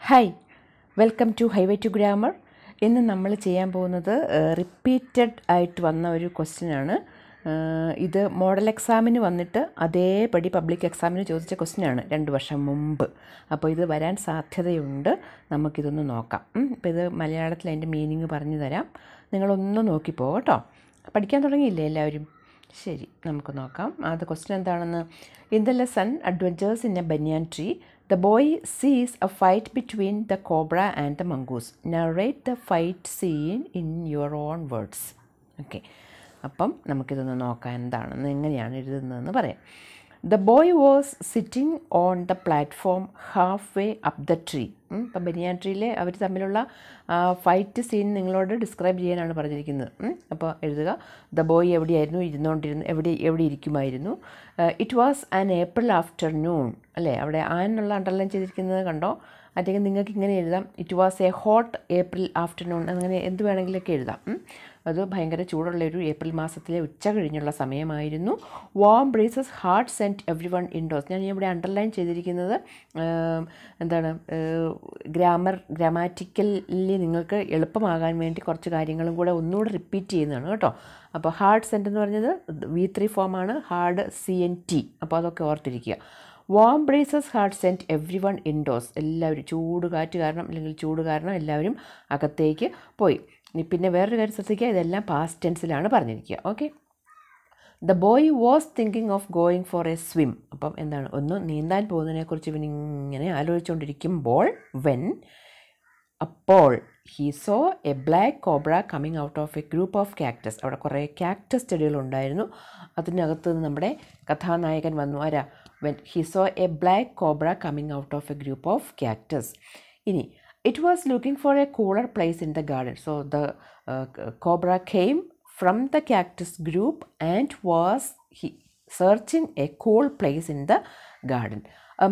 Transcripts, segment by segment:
Hi welcome to highway to grammar ഇന്ന് നമ്മൾ ചെയ്യാൻ പോകുന്നത് റിപ്പീറ്റഡ് ആയിട്ട് വന്ന ഒരു ക്വസ്റ്റ്യൻ ആണ്. ഇത് മോഡൽ എക്സാമിന് വന്നിട്ട് അതേപടി പബ്ലിക് എക്സാമിന് ചോദിച്ച ക്വസ്റ്റ്യൻ ആണ് രണ്ട് വർഷം മുമ്പ്. അപ്പോൾ ഇത് വരാൻ സാധ്യതയുണ്ട്. നമുക്കിതൊന്ന് നോക്കാം. അപ്പോൾ ഇത് മലയാളത്തിൽ അതിന്റെ മീനിങ് പറഞ്ഞു തരാം. നിങ്ങളൊന്ന് നോക്കിപ്പോ കേട്ടോ. പഠിക്കാൻ തുടങ്ങിയില്ലേ എല്ലാവരും? ശരി നമുക്ക് നോക്കാം. അത് ക്വസ്റ്റ്യൻ എന്താണെന്ന്? In the lesson adventures in a banyan tree the boy sees a fight between the cobra and the mongoose narrate the fight scene in your own words okay അപ്പം നമുക്കിതൊന്ന് നോക്കാൻ എന്താണെന്ന് എങ്ങനെയാണ് എഴുതുന്നതെന്ന് പറയാം. The boy was sitting on the platform halfway up the tree ഇപ്പം banyan ട്രീയിലെ അവർ തമ്മിലുള്ള ഫൈറ്റ് സീൻ നിങ്ങളോട് ഡിസ്ക്രൈബ് ചെയ്യാനാണ് പറഞ്ഞിരിക്കുന്നത്. അപ്പോൾ എഴുതുക. ദ ബോയ് എവിടെയായിരുന്നു? ഇരുന്നുകൊണ്ടിരുന്നു എവിടെ എവിടെ ഇരിക്കുമായിരുന്നു? It was an April afternoon അല്ലേ? അവിടെ ആൻ എന്നുള്ള അണ്ടർലൈൻ ചെയ്തിരിക്കുന്നത് കണ്ടോ? അല്ലെങ്കിൽ നിങ്ങൾക്ക് ഇങ്ങനെ എഴുതാം. It was a hot April afternoon അങ്ങനെ എന്ത് വേണമെങ്കിലൊക്കെ എഴുതാം. അത് ഭയങ്കര ചൂടുള്ള ഒരു ഏപ്രിൽ മാസത്തിലെ ഉച്ച കഴിഞ്ഞുള്ള സമയമായിരുന്നു. Warm breezes had sent everyone indoors ഞാൻ ഇവിടെ അണ്ടർലൈൻ ചെയ്തിരിക്കുന്നത് എന്താണ് ഗ്രാമർ ഗ്രാമാറ്റിക്കലി നിങ്ങൾക്ക് എളുപ്പമാകാൻ വേണ്ടി കുറച്ച് കാര്യങ്ങളും കൂടെ ഒന്നുകൂടെ റിപ്പീറ്റ് ചെയ്യുന്നതാണ് കേട്ടോ. അപ്പോൾ ഹാർട്ട് സെന്റ് എന്ന് പറഞ്ഞത് വി ത്രീ ഫോമാണ് ഹാർഡ് സി എൻ ടി അപ്പോൾ അതൊക്കെ ഓർത്തിരിക്കുക. Warm breezes had sent everyone indoors എല്ലാവരും ചൂട് കാറ്റ് കാരണം അല്ലെങ്കിൽ ചൂട് കാരണം എല്ലാവരും അകത്തേക്ക് പോയി. പിന്നെ വേറൊരു കാര്യം ശ്രദ്ധിക്കുക. ഇതെല്ലാം പാസ്റ്റ് ടെൻസിലാണ് പറഞ്ഞിരിക്കുക. Okay the boy was thinking of going for a swim അപ്പം എന്താണ്? ഒന്ന് നീന്താൻ പോകുന്നതിനെക്കുറിച്ച് ഇവൻ ഇങ്ങനെ ആലോചിച്ചുകൊണ്ടിരിക്കുമ്പോൾ വെൻ അപ്പോൾ he saw a black cobra coming out of a group of cactus അവിടെ കുറേ ക്യാക്ടസ് ചെടികളുണ്ടായിരുന്നു. അതിനകത്ത് നമ്മുടെ കഥാനായകൻ വന്നു. ആരാ? when he saw a black cobra coming out of a group of cactus ഇനി it was looking for a cooler place in the garden so the cobra came from the cactus group and was he searching a cool place in the garden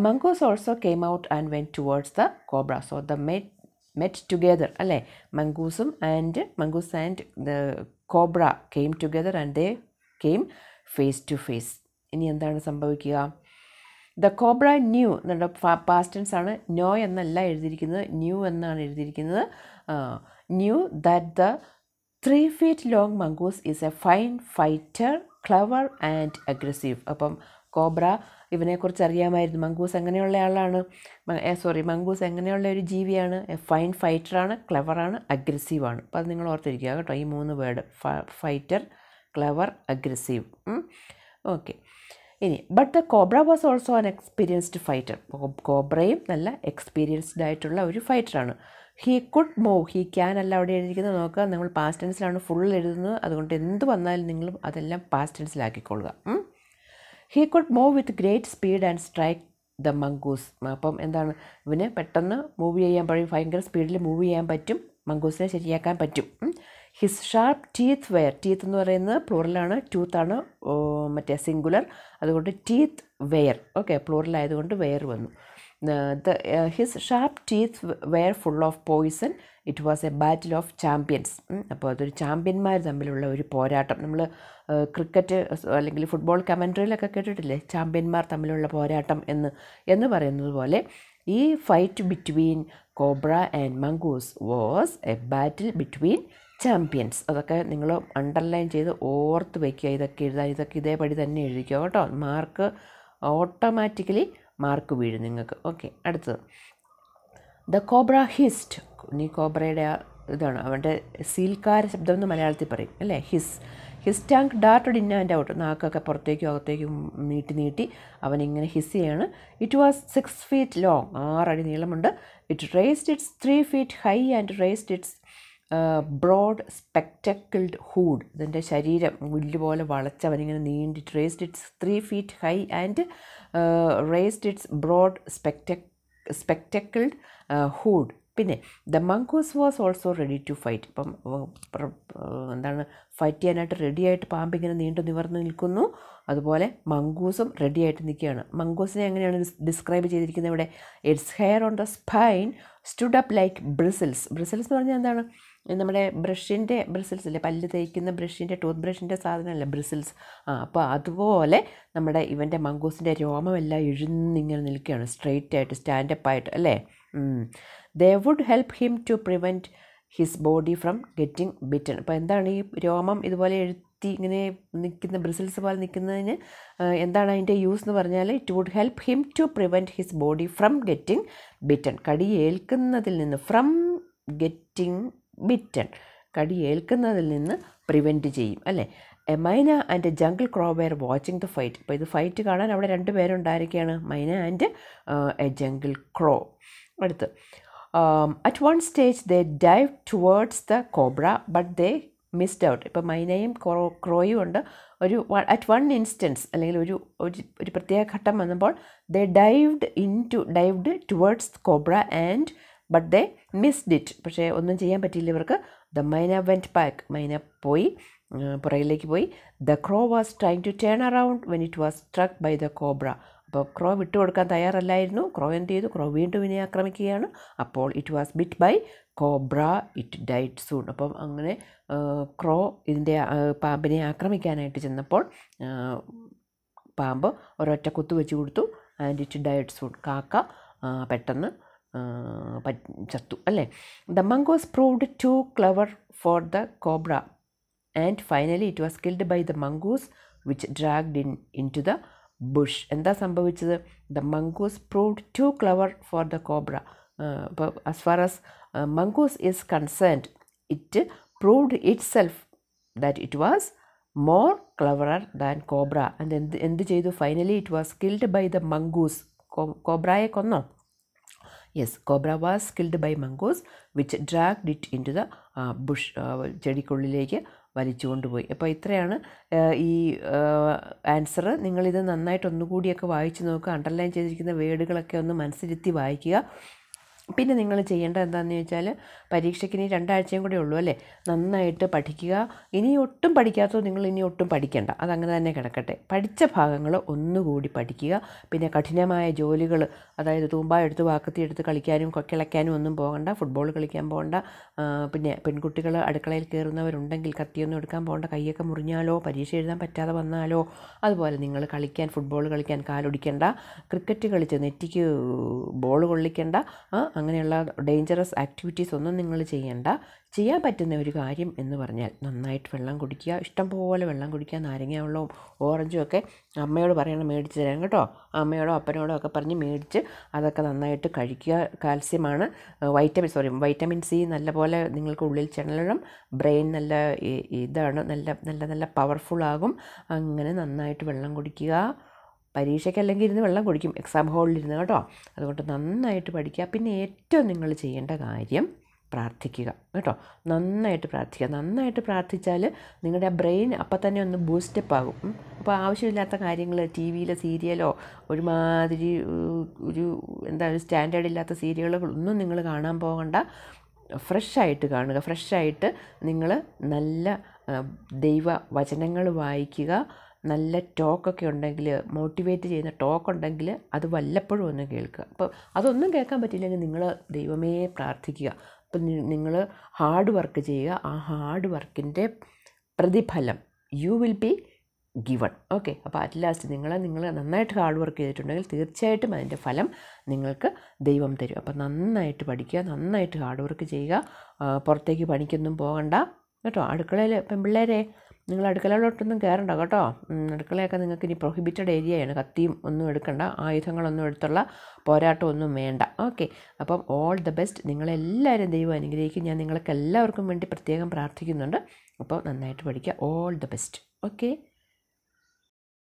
mongoose also came out and went towards the cobra so the met met together അല്ലേ മംഗൂസും and mongoose and the cobra came together and they came face to face ഇനി എന്താണ് സംഭവിക്കുക the cobra knew നമ്മുടെ past tense ആണ് no എന്നല്ല എഴുതിയിരിക്കുന്നത് knew എന്നാണ് എഴുതിയിരിക്കുന്നത്. Knew that the three feet long mongoose is a fine fighter clever and aggressive അപ്പം കോബ്ര ഇവനെക്കുറിച്ച് അറിയാമായിരുന്നു. മംഗൂസ് എങ്ങനെയുള്ള ആളാണ്? സോറി മംഗൂസ് എങ്ങനെയുള്ള ഒരു ജീവിയാണ്? എ ഫൈൻ ഫൈറ്ററാണ് ക്ലവറാണ് അഗ്രസീവാണ് അപ്പോൾ അത് നിങ്ങൾ ഓർത്തിരിക്കുക കേട്ടോ ഈ മൂന്ന് word fighter clever aggressive okay ഇനി but the cobra was also an experienced fighter കോബ്രയും നല്ല എക്സ്പീരിയൻസ്ഡ് ആയിട്ടുള്ള ഒരു ഫൈറ്ററാണ് he could move he can അല്ല അവിടെ എഴുതിയിരിക്കുന്നത്. നോക്കുക നിങ്ങൾ പാസ്റ്റ് ടെൻസിലാണ് ഫുൾ എഴുതുന്നത്. അതുകൊണ്ട് എന്ത് വന്നാലും നിങ്ങൾ അതെല്ലാം past ടെൻസിലാക്കിക്കൊള്ളുക he could move with great speed and strike the mongoose അപ്പം എന്താണ്? ഇവന് പെട്ടെന്ന് മൂവ് ചെയ്യാൻ പറയും. ഭയങ്കര സ്പീഡിൽ മൂവ് ചെയ്യാൻ പറ്റും. മംഗൂസിനെ ശരിയാക്കാൻ പറ്റും. His sharp teeth were teeth എന്ന് പറയുന്നത് പ്ലൂറലാണ് ടൂത്താണ് മറ്റേ സിംഗുലർ അതുകൊണ്ട് ടീത്ത് വെയർ ഓക്കെ പ്ലൂറലായതുകൊണ്ട് വെയർ വന്നു. The his sharp teeth were full of poison it was a battle of champions അപ്പോൾ അതൊരു ചാമ്പ്യന്മാർ തമ്മിലുള്ള ഒരു പോരാട്ടം. നമ്മൾ ക്രിക്കറ്റ് അല്ലെങ്കിൽ ഫുട്ബോൾ കമൻട്രിയിലൊക്കെ കേട്ടിട്ടില്ലേ? ചാമ്പ്യന്മാർ തമ്മിലുള്ള പോരാട്ടം എന്ന് എന്ന് പറയുന്നത് പോലെ ഈ fight between cobra and mongoose was a battle between champions അതൊക്കെ നിങ്ങൾ അണ്ടർലൈൻ ചെയ്ത് ഓർത്ത് വയ്ക്കുക ഇതൊക്കെ എഴുതാൻ ഇതൊക്കെ ഇതേപടി തന്നെ എഴുതിക്കുക കേട്ടോ. മാർക്ക് ഓട്ടോമാറ്റിക്കലി മാർക്ക് വീഴും നിങ്ങൾക്ക്. ഓക്കെ അടുത്തത്. ദ കോബ്ര ഹിസ്റ്റ് നീ കോബ്രയുടെ ആ ഇതാണ്. അവന്റെ സീൽക്കാര ശബ്ദം എന്ന് മലയാളത്തിൽ പറയും. അല്ലേ? His his tongue darted in and out നാക്കൊക്കെ പുറത്തേക്കും അകത്തേക്കും നീട്ടി നീട്ടി അവനിങ്ങനെ ഹിസ് ചെയ്യാണ്. It was six feet long ആറടി നീളമുണ്ട്. It raised its three feet high and raised its broad spectacled hood ഇതിന്റെ ശരീരം പുല്ല് പോലെ വളച്ചവനിങ്ങനെ നീണ്ടി raised its three feet high and raised its broad spectac spectacled hood പിന്നെ the mongoose was also ready to fight ഇപ്പം എന്താണ് fight ചെയ്യാനായിട്ട് റെഡിയായിട്ട് പാമ്പിങ്ങനെ നീണ്ടു നിവർന്ന് നിൽക്കുന്നു. അതുപോലെ മംഗൂസും റെഡിയായിട്ട് നിൽക്കുകയാണ്. മങ്കൂസിനെ എങ്ങനെയാണ് ഡിസ്ക്രൈബ് ചെയ്തിരിക്കുന്നത് ഇവിടെ? Its hair on the spine stood up like bristles bristles എന്ന് പറഞ്ഞാൽ എന്താണ്? നമ്മുടെ ബ്രഷിന്റെ ബ്രിസിൽസ് അല്ലേ പല്ല് തേക്കുന്ന ബ്രഷിന്റെ ടൂത്ത് ബ്രഷിന്റെ സാധനമല്ല ബ്രിസിൽസ്? ആ അപ്പോൾ അതുപോലെ നമ്മുടെ ഇവന്റെ മംഗൂസിന്റെ രോമമെല്ലാം എഴുന്നിങ്ങനെ നിൽക്കുകയാണ്. സ്ട്രെയിറ്റ് ആയിട്ട് സ്റ്റാൻഡപ്പ് ആയിട്ട് അല്ലേ? They would help him to prevent his body from getting bitten അപ്പോൾ എന്താണ് ഈ രോമം ഇതുപോലെ എഴുത്തി ഇങ്ങനെ നിൽക്കുന്ന ബ്രിസിൽസ് പോലെ നിൽക്കുന്നതിന് എന്താണ് അതിന്റെ യൂസ് എന്ന് പറഞ്ഞാൽ it would help him to prevent his body from getting bitten കടി ഏൽക്കുന്നതിൽ നിന്ന് ഫ്രം ഗെറ്റിംഗ് ബിറ്റൺ കടി ഏൽക്കുന്നതിൽ നിന്ന് പ്രിവെന്റ് ചെയ്യും അല്ലേ? Myna and jungle crow were watching the fight അപ്പോൾ ഇത് ഫൈറ്റ് കാണാൻ അവിടെ രണ്ട് പേരുണ്ടായിരിക്കുകയാണ് myna and a jungle crow. അടുത്ത് at one stage they dive towards the cobra but they missed out ഇപ്പോൾ മൈനയും ക്രോ ക്രോയും ഉണ്ട്. ഒരു അറ്റ് വൺ ഇൻസ്റ്റൻസ് അല്ലെങ്കിൽ ഒരു ഒരു പ്രത്യേക ഘട്ടം വന്നപ്പോൾ they dived in to dived towards cobra and but they missed it പക്ഷേ ഒന്നും ചെയ്യാൻ പറ്റിയില്ല ഇവർക്ക്. ദ മൈന വെന്റ് ബാക്ക് മൈന പോയി പുറകിലേക്ക് പോയി. The crow was trying to turn around when it was struck by the cobra അപ്പോൾ ക്രോ വിട്ടുകൊടുക്കാൻ തയ്യാറല്ലായിരുന്നു. ക്രോ എന്ത് ചെയ്തു? ക്രോ വീണ്ടും ഇനി ആക്രമിക്കുകയാണ്. അപ്പോൾ it was bit by cobra it died soon അപ്പം അങ്ങനെ ക്രോ ഇതിന്റെ പാമ്പിനെ ആക്രമിക്കാനായിട്ട് ചെന്നപ്പോൾ പാമ്പ് ഒരൊറ്റ കുത്തു വെച്ച് കൊടുത്തു. ആൻഡ് ഇറ്റ് ഡയറ്റ് സൂൺ കാക്ക പെട്ടെന്ന് ചത്തു അല്ലേ? The mongoose proved too clever for the cobra and finally it was killed by the mongoose which dragged in into the bush എന്താ സംഭവിച്ചത്? The mongoose proved too clever for the cobra അപ്പോൾ as far as mongoose is concerned it proved itself that it was more cleverer than cobra and എന്ത് എന്ത് ചെയ്തു? Finally it was killed by the mongoose കോബ്രയെ കൊന്നോ? Yes cobra was killed by mongoose which dragged it in to the bush ചെടിക്കുള്ളിലേക്ക് വലിച്ചു കൊണ്ടുപോയി. അപ്പോൾ ഇത്രയാണ് ഈ answer നിങ്ങളിത് നന്നായിട്ട് ഒന്നുകൂടിയൊക്കെ വായിച്ചു നോക്കുക അണ്ടർലൈൻ ചെയ്തിരിക്കുന്ന വേർഡുകളൊക്കെ ഒന്ന് മനസ്സിരുത്തി വായിക്കുക. പിന്നെ നിങ്ങൾ ചെയ്യേണ്ടത് എന്താണെന്ന് ചോദിച്ചാൽ പരീക്ഷയ്ക്ക് ഇനി രണ്ടാഴ്ചയും കൂടെ ഉള്ളൂ അല്ലേ? നന്നായിട്ട് പഠിക്കുക. ഇനി ഒട്ടും പഠിക്കാത്തോ നിങ്ങൾ ഇനി ഒട്ടും പഠിക്കേണ്ട. അതങ്ങനെ തന്നെ കിടക്കട്ടെ. പഠിച്ച ഭാഗങ്ങൾ ഒന്നുകൂടി പഠിക്കുക. പിന്നെ കഠിനമായ ജോലികൾ അതായത് തൂമ്പ എടുത്ത് വാക്കത്തി എടുത്ത് കളിക്കാനും കിളയ്ക്കാനും ഒന്നും പോകണ്ട. ഫുട്ബോൾ കളിക്കാൻ പോകണ്ട. പിന്നെ പെൺകുട്ടികൾ അടുക്കളയിൽ കയറുന്നവരുണ്ടെങ്കിൽ കത്തിയൊന്നും എടുക്കാൻ പോകണ്ട. കൈയൊക്കെ മുറിഞ്ഞാലോ പരീക്ഷ എഴുതാൻ പറ്റാതെ വന്നാലോ അതുപോലെ നിങ്ങൾ കളിക്കാൻ ഫുട്ബോൾ കളിക്കാൻ കാലൊടിക്കേണ്ട. ക്രിക്കറ്റ് കളിച്ച് നെറ്റിക്ക് ബോൾ കൊള്ളിക്കേണ്ട. അങ്ങനെയുള്ള ഡേഞ്ചറസ് ആക്ടിവിറ്റീസ് ഒന്നും നിങ്ങൾ ചെയ്യേണ്ട. ചെയ്യാൻ പറ്റുന്ന ഒരു കാര്യം എന്ന് പറഞ്ഞാൽ നന്നായിട്ട് വെള്ളം കുടിക്കുക ഇഷ്ടംപോലെ വെള്ളം കുടിക്കുക നാരങ്ങ വെള്ളവും ഓറഞ്ചും ഒക്കെ അമ്മയോട് പറയണം മേടിച്ച് തരാൻ കേട്ടോ. അമ്മയോടോ അപ്പനോടോ ഒക്കെ പറഞ്ഞ് മേടിച്ച് അതൊക്കെ നന്നായിട്ട് കഴിക്കുക. കാൽസ്യമാണ് വൈറ്റമിൻ സോറി വൈറ്റമിൻ സി നല്ലപോലെ നിങ്ങൾക്ക് ഉള്ളിൽ ചെണലിടും ബ്രെയിൻ നല്ല ഇതാണ് നല്ല നല്ല നല്ല പവർഫുൾ ആകും. അങ്ങനെ നന്നായിട്ട് വെള്ളം കുടിക്കുക. പരീക്ഷയ്ക്ക് അല്ലെങ്കിൽ ഇരുന്ന് വെള്ളം കുടിക്കും എക്സാം ഹാളിലിരുന്ന് കേട്ടോ. അതുകൊണ്ട് നന്നായിട്ട് പഠിക്കുക. പിന്നെ ഏറ്റവും നിങ്ങൾ ചെയ്യേണ്ട കാര്യം പ്രാർത്ഥിക്കുക കേട്ടോ. നന്നായിട്ട് പ്രാർത്ഥിക്കുക. നന്നായിട്ട് പ്രാർത്ഥിച്ചാൽ നിങ്ങളുടെ ബ്രെയിൻ അപ്പം തന്നെ ഒന്ന് ബൂസ്റ്റപ്പ് ആകും. അപ്പോൾ ആവശ്യമില്ലാത്ത കാര്യങ്ങൾ ടി വിയിലെ സീരിയലോ ഒരുമാതിരി ഒരു എന്താ ഒരു സ്റ്റാൻഡേർഡ് ഇല്ലാത്ത സീരിയലുകളൊന്നും നിങ്ങൾ കാണാൻ പോകണ്ട. ഫ്രഷായിട്ട് കാണുക. ഫ്രഷായിട്ട് നിങ്ങൾ നല്ല ദൈവ വചനങ്ങൾ വായിക്കുക. നല്ല ടോക്കൊക്കെ ഉണ്ടെങ്കിൽ മോട്ടിവേറ്റ് ചെയ്യുന്ന ടോക്ക് ഉണ്ടെങ്കിൽ അത് വല്ലപ്പോഴും ഒന്ന് കേൾക്കുക. അപ്പോൾ അതൊന്നും കേൾക്കാൻ പറ്റില്ലെങ്കിൽ നിങ്ങൾ ദൈവമേ പ്രാർത്ഥിക്കുക. അപ്പം നിങ്ങൾ ഹാർഡ് വർക്ക് ചെയ്യുക. ആ ഹാർഡ് വർക്കിന്റെ പ്രതിഫലം you will be given. Okay. അപ്പോൾ അറ്റ് ലാസ്റ്റ് നിങ്ങൾ നിങ്ങൾ നന്നായിട്ട് ഹാർഡ് വർക്ക് ചെയ്തിട്ടുണ്ടെങ്കിൽ തീർച്ചയായിട്ടും അതിന്റെ ഫലം നിങ്ങൾക്ക് ദൈവം തരും. അപ്പോൾ നന്നായിട്ട് പഠിക്കുക നന്നായിട്ട് ഹാർഡ് വർക്ക് ചെയ്യുക. പുറത്തേക്ക് പണിക്കൊന്നും പോകണ്ട. കേട്ടോ. അടുക്കളയിൽ പെൺപിള്ളേരെ നിങ്ങൾ അടുക്കളയിലോട്ടൊന്നും കയറണ്ട കേട്ടോ. അടുക്കളയൊക്കെ നിങ്ങൾക്ക് ഇനി പ്രൊഹിബിറ്റഡ് ഏരിയയാണ് കത്തിയും ഒന്നും എടുക്കണ്ട ആയുധങ്ങളൊന്നും എടുത്തുള്ള പോരാട്ടമൊന്നും വേണ്ട. ഓക്കെ അപ്പം ഓൾ ദ ബെസ്റ്റ് നിങ്ങളെല്ലാവരും ദൈവം അനുഗ്രഹിക്കും. ഞാൻ നിങ്ങൾക്ക് എല്ലാവർക്കും വേണ്ടി പ്രത്യേകം പ്രാർത്ഥിക്കുന്നുണ്ട്. അപ്പോൾ നന്നായിട്ട് പഠിക്കുക. All the best okay